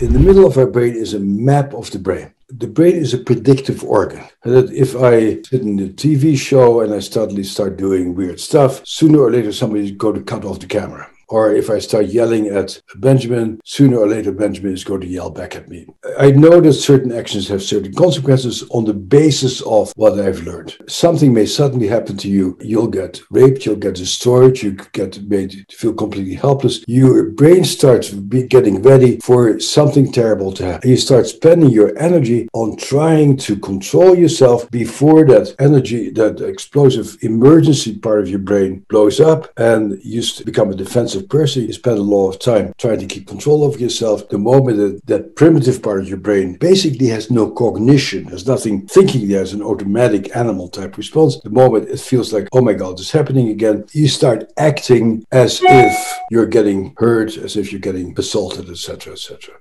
In the middle of our brain is a map of the brain. The brain is a predictive organ. That if I sit in a TV show and I suddenly start doing weird stuff, sooner or later somebody's going to cut off the camera. Or if I start yelling at Benjamin, sooner or later Benjamin is going to yell back at me. I know that certain actions have certain consequences on the basis of what I've learned. Something may suddenly happen to you. You'll get raped, you'll get destroyed, you get made to feel completely helpless. Your brain starts getting ready for something terrible to happen. You start spending your energy on trying to control yourself before that energy, that explosive emergency part of your brain blows up and you become a defensive person, you spend a lot of time trying to keep control of yourself. The moment that that primitive part of your brain basically has no cognition, there's nothing thinking, there's an automatic animal type response. The moment it feels like, oh my God, it's happening again, you start acting as if you're getting hurt, as if you're getting assaulted, etc., etc.